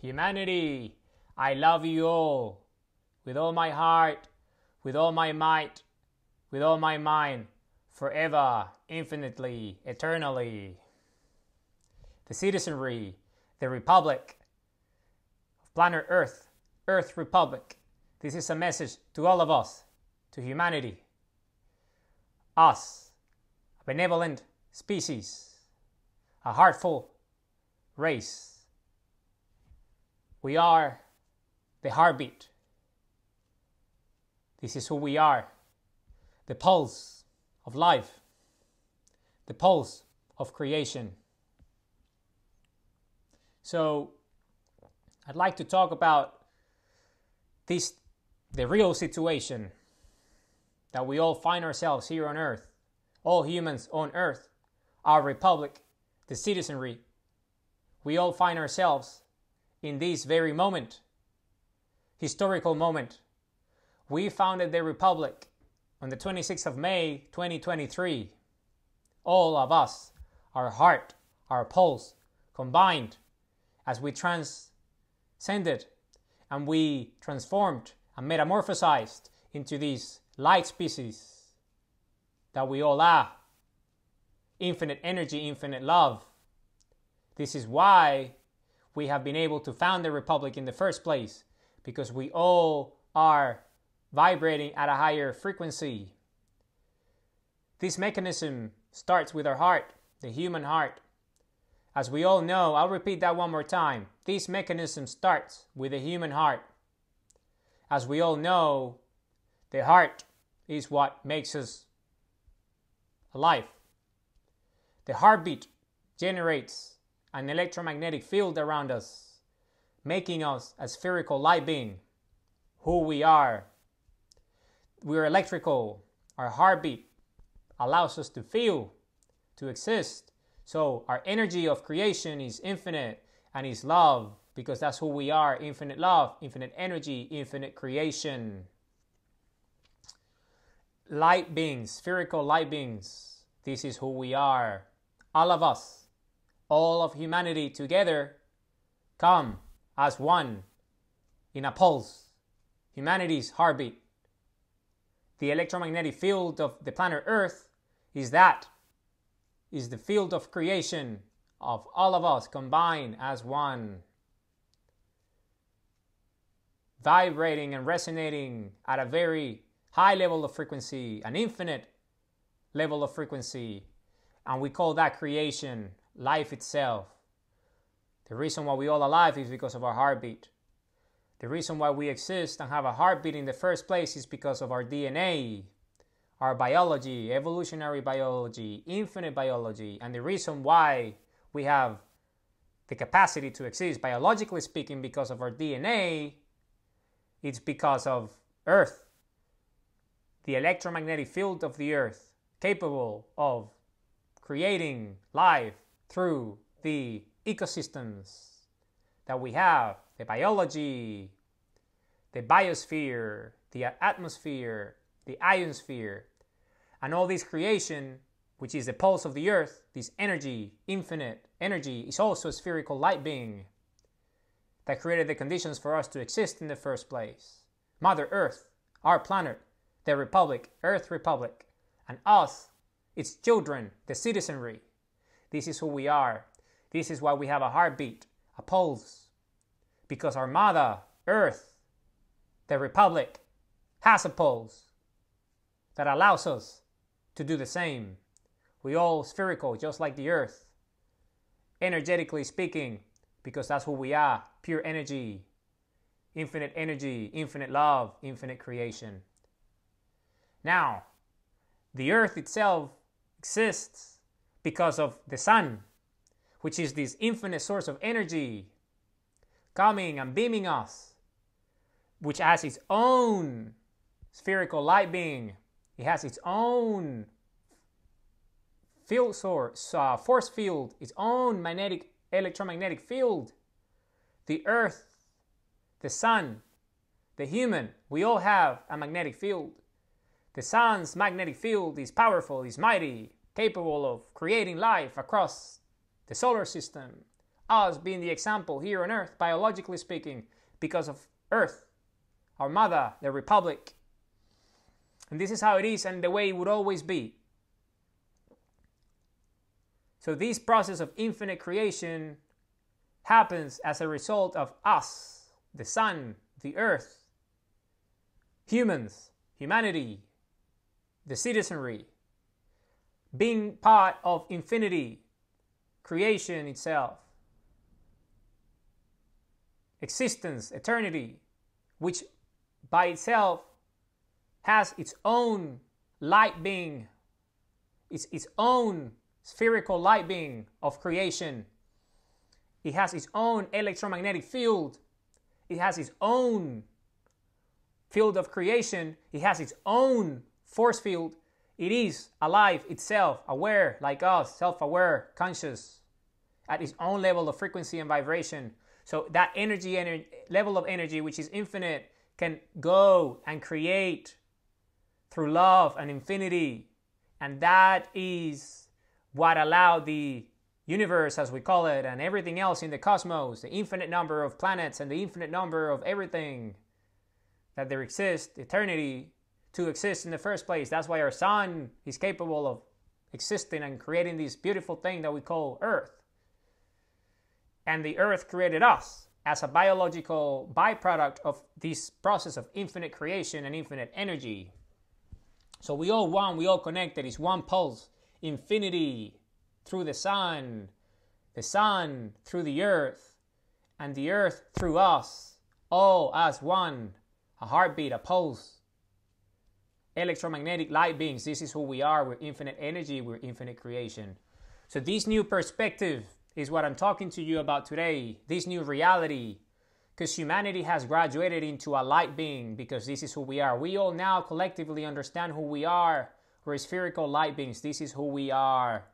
Humanity, I love you all with all my heart, with all my might, with all my mind, forever, infinitely, eternally. The citizenry, the republic of planet Earth, Earth Republic. This is a message to all of us, to humanity. Us, a benevolent species, a heartful race. We are the heartbeat. This is who we are. The pulse of life, the pulse of creation. So, I'd like to talk about this the real situation that we all find ourselves here on earth, all humans on earth, our republic, the citizenry. We all find ourselves in this very moment, historical moment. We founded the republic on the 26th of May 2023. All of us, our heart, our pulse combined as we transcended and we transformed and metamorphosized into this light species that we all are. Infinite energy, infinite love. This is why we have been able to found the Republic in the first place, because we all are vibrating at a higher frequency. This mechanism starts with our heart, the human heart. As we all know, I'll repeat that one more time. This mechanism starts with the human heart. As we all know, the heart is what makes us alive. The heartbeat generates an electromagnetic field around us, making us a spherical light being, who we are. We are electrical. Our heartbeat allows us to feel, to exist, so our energy of creation is infinite and is love because that's who we are infinite love, infinite energy, infinite creation. Light beings, spherical light beings. This is who we are. All of us, all of humanity together, come as one in a pulse. Humanity's heartbeat. The electromagnetic field of the planet Earth is that is the field of creation of all of us combined as one. Vibrating and resonating at a very high level of frequency, an infinite level of frequency. And we call that creation, life itself. The reason why we all alive is because of our heartbeat. The reason why we exist and have a heartbeat in the first place is because of our DNA, our biology, evolutionary biology, infinite biology, and the reason why we have the capacity to exist, biologically speaking, because of our DNA, it's because of Earth, the electromagnetic field of the Earth, capable of creating life through the ecosystems that we have the biology, the biosphere, the atmosphere, the ionosphere, and all this creation, which is the pulse of the earth, this energy, infinite energy, is also a spherical light being that created the conditions for us to exist in the first place. Mother Earth, our planet, the Republic, Earth Republic, and us, its children, the citizenry. This is who we are. This is why we have a heartbeat, a pulse. Because our mother, Earth, the Republic, has a pulse that allows us to do the same. We all spherical, just like the earth. Energetically speaking, because that's who we are pure energy, infinite energy, infinite love, infinite creation. Now, the earth itself exists because of the sun, which is this infinite source of energy coming and beaming us, which has its own spherical light being it has its own field source, uh, force field, its own magnetic electromagnetic field. The earth, the sun, the human, we all have a magnetic field. The sun's magnetic field is powerful, is mighty, capable of creating life across the solar system. us being the example here on earth, biologically speaking, because of earth, our mother, the republic. And this is how it is and the way it would always be. So, this process of infinite creation happens as a result of us, the sun, the earth, humans, humanity, the citizenry, being part of infinity, creation itself, existence, eternity, which by itself has its own light being, its, its own spherical light being of creation. It has its own electromagnetic field. It has its own field of creation. It has its own force field. It is alive itself, aware like us, self aware, conscious, at its own level of frequency and vibration. So that energy, ener- level of energy, which is infinite, can go and create through love and infinity. And that is what allowed the universe, as we call it, and everything else in the cosmos, the infinite number of planets and the infinite number of everything that there exists, eternity, to exist in the first place. That's why our sun is capable of existing and creating this beautiful thing that we call Earth. And the Earth created us as a biological byproduct of this process of infinite creation and infinite energy. So we all one, we all connected. It's one pulse, infinity through the sun, the sun through the earth, and the earth through us, all as one, a heartbeat, a pulse. Electromagnetic light beings, this is who we are. We're infinite energy, we're infinite creation. So, this new perspective is what I'm talking to you about today. This new reality, because humanity has graduated into a light being because this is who we are. We all now collectively understand who we are. We're spherical light beings. This is who we are.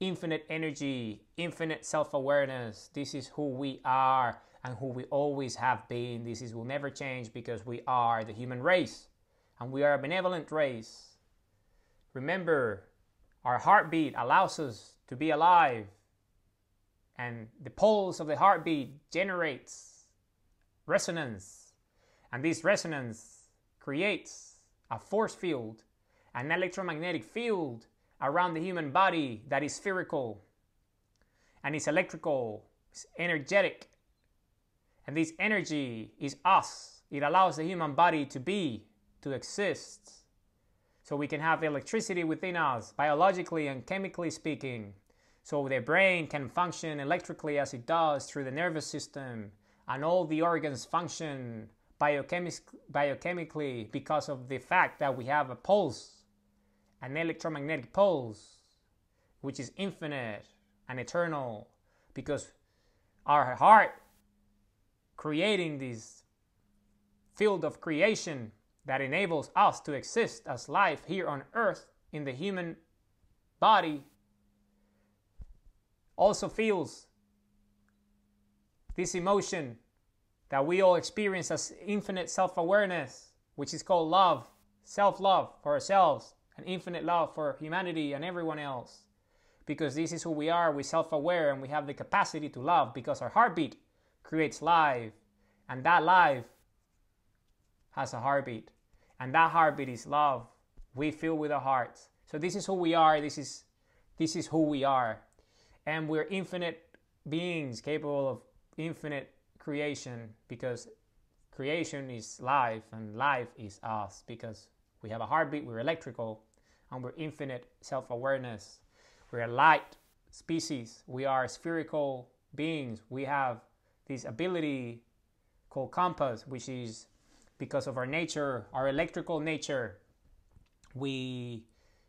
Infinite energy, infinite self awareness. This is who we are and who we always have been. This is will never change because we are the human race and we are a benevolent race. Remember, our heartbeat allows us to be alive and the pulse of the heartbeat generates resonance. And this resonance creates a force field, an electromagnetic field around the human body that is spherical and is electrical, it's energetic. And this energy is us. It allows the human body to be, to exist. So we can have electricity within us, biologically and chemically speaking. So the brain can function electrically as it does through the nervous system and all the organs function biochemically because of the fact that we have a pulse, an electromagnetic pulse, which is infinite and eternal, because our heart creating this field of creation that enables us to exist as life here on earth in the human body also feels this emotion that we all experience as infinite self awareness, which is called love, self love for ourselves, and infinite love for humanity and everyone else. Because this is who we are, we're self aware and we have the capacity to love because our heartbeat creates life, and that life has a heartbeat, and that heartbeat is love. We feel with our hearts. So this is who we are, this is this is who we are. And we're infinite beings capable of infinite creation because creation is life and life is us because we have a heartbeat, we're electrical, and we're infinite self awareness. We're a light species, we are spherical beings. We have this ability called compass, which is because of our nature, our electrical nature. We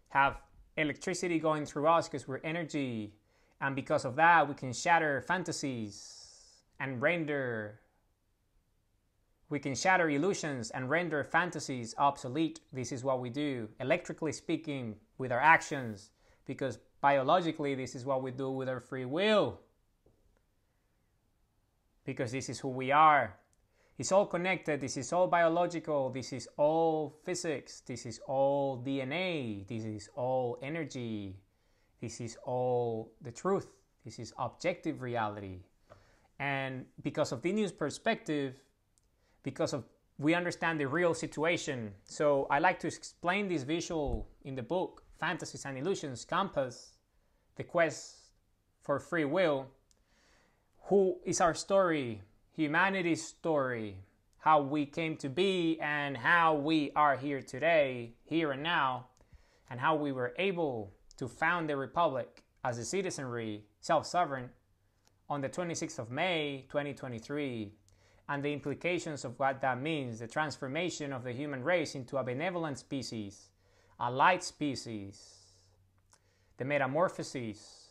have electricity going through us because we're energy, and because of that, we can shatter fantasies and render we can shatter illusions and render fantasies obsolete. This is what we do, electrically speaking, with our actions, because biologically, this is what we do with our free will. Because this is who we are. It's all connected. This is all biological. This is all physics. This is all DNA. This is all energy. This is all the truth. This is objective reality. And because of the news perspective, because of we understand the real situation. So I like to explain this visual in the book, Fantasies and Illusions, Compass, the quest for free will. Who is our story? Humanity's story. How we came to be and how we are here today, here and now, and how we were able to found the Republic as a citizenry, self sovereign, on the 26th of May 2023 and the implications of what that means the transformation of the human race into a benevolent species, a light species, the metamorphosis,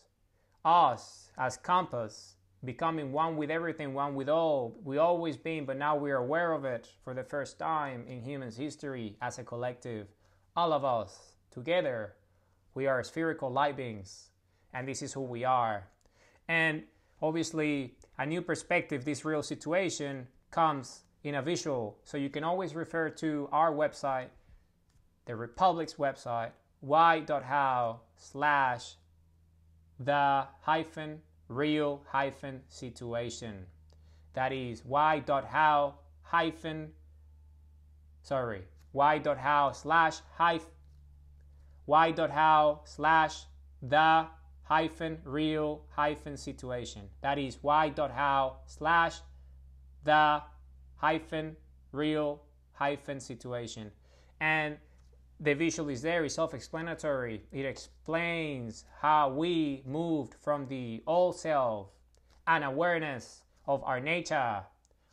us as compass, becoming one with everything, one with all. We always been, but now we are aware of it for the first time in humans' history as a collective. All of us together, we are spherical light beings, and this is who we are. And obviously, a new perspective, this real situation, comes in a visual. So you can always refer to our website, the Republic's website, why.how slash the hyphen real hyphen situation. That is why dot how hyphen, sorry, why dot how slash hyphen, why dot how slash the hyphen real hyphen situation. That is why dot how slash the hyphen real hyphen situation. And the visual is there, is self explanatory. It explains how we moved from the old self and awareness of our nature,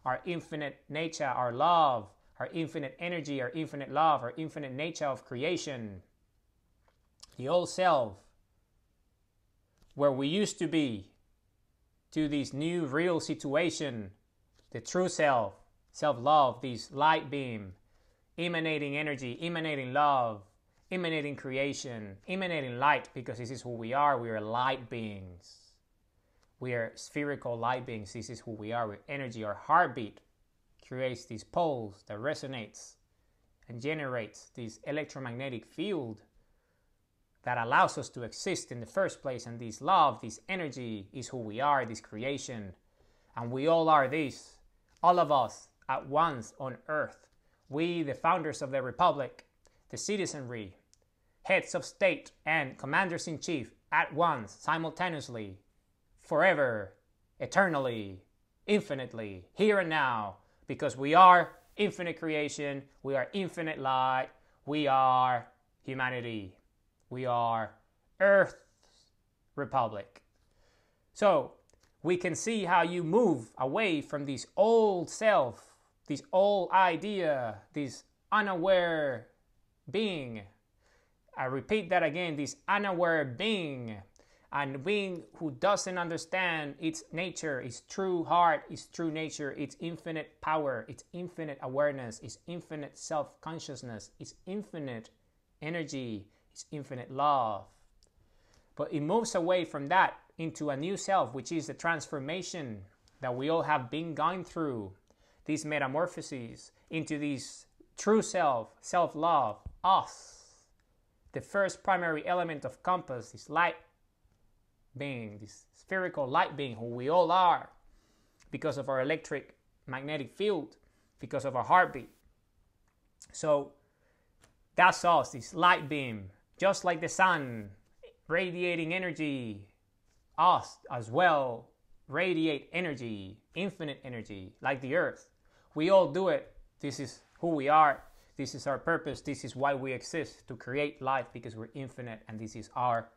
our infinite nature, our love, our infinite energy, our infinite love, our infinite nature of creation. The old self where we used to be to this new real situation, the true self, self love, this light beam, emanating energy, emanating love, emanating creation, emanating light, because this is who we are. We are light beings. We are spherical light beings. This is who we are. With energy, our heartbeat creates these poles that resonates and generates this electromagnetic field that allows us to exist in the first place. And this love, this energy is who we are, this creation. And we all are this, all of us at once on earth. We, the founders of the Republic, the citizenry, heads of state, and commanders in chief at once, simultaneously, forever, eternally, infinitely, here and now, because we are infinite creation, we are infinite light, we are humanity. We are Earth's Republic. So we can see how you move away from this old self, this old idea, this unaware being. I repeat that again this unaware being, and being who doesn't understand its nature, its true heart, its true nature, its infinite power, its infinite awareness, its infinite self consciousness, its infinite energy, it's infinite love. But it moves away from that into a new self, which is the transformation that we all have been going through, these metamorphoses into this true self, self love, us. The first primary element of compass, this light being, this spherical light being, who we all are, because of our electric magnetic field, because of our heartbeat. So that's us, this light beam, just like the sun radiating energy, us as well radiate energy, infinite energy, like the earth. We all do it. This is who we are. This is our purpose. This is why we exist to create life because we're infinite and this is our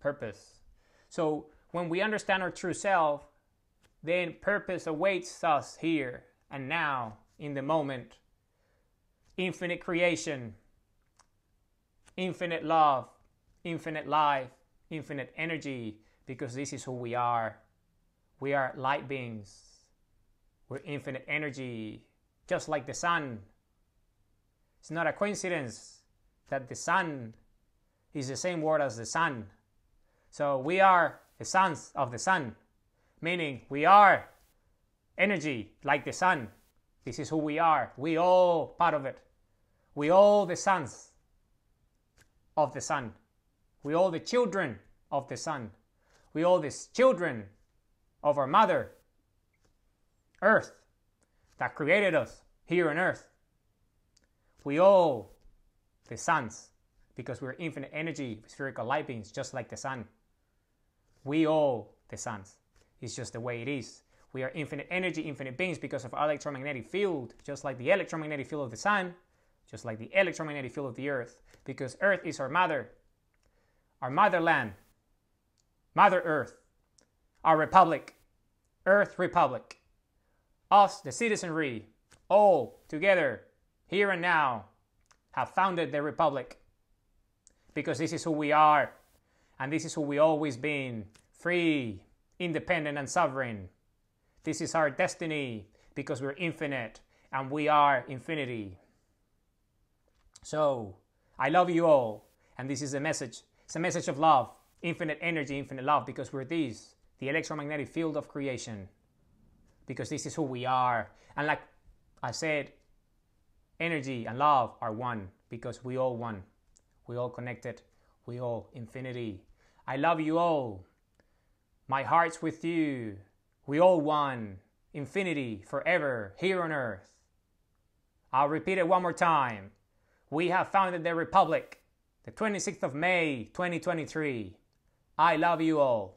purpose. So when we understand our true self, then purpose awaits us here and now in the moment. Infinite creation, infinite love, infinite life, infinite energy, because this is who we are. We are light beings. We're infinite energy, just like the sun. It's not a coincidence that the sun is the same word as the sun. So we are the sons of the sun, meaning we are energy like the sun. This is who we are. We all part of it. We all the sons of the sun. We all the children of the Son. We all the children of our mother, Earth, that created us here on Earth. We all the suns because we're infinite energy, spherical light beings, just like the sun. We all the suns. It's just the way it is. We are infinite energy, infinite beings because of our electromagnetic field, just like the electromagnetic field of the sun, just like the electromagnetic field of the earth, because earth is our mother, our motherland, Mother Earth, our republic, Earth Republic. Us, the citizenry, all together, here and now, have founded the republic. Because this is who we are and this is who we always been free independent and sovereign. This is our destiny because we're infinite and we are infinity. So i love you all and this is a message it's a message of love infinite energy infinite love because we're these the electromagnetic field of creation because this is who we are and like i said energy and love are one because we all one. We all connected. We all infinity. I love you all. My heart's with you. We all one. Infinity forever here on earth. I'll repeat it one more time. We have founded the Republic, the 26th of May, 2023. I love you all.